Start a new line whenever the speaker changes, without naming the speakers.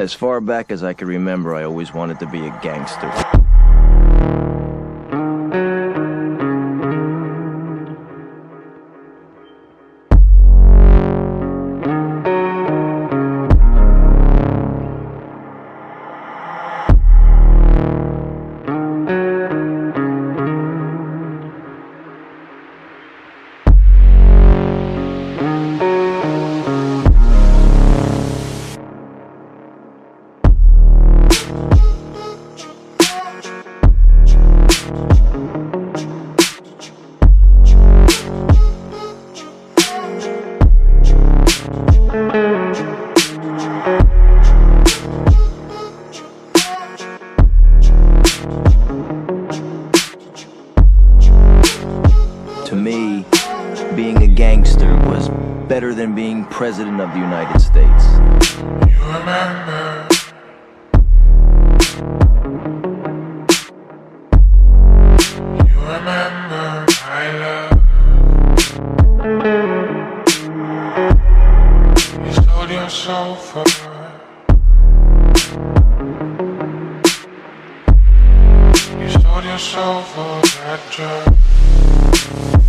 As far back as I can remember, I always wanted to be a gangster. To me, being a gangster was better than being president of the United States.
You sold your soul for that drug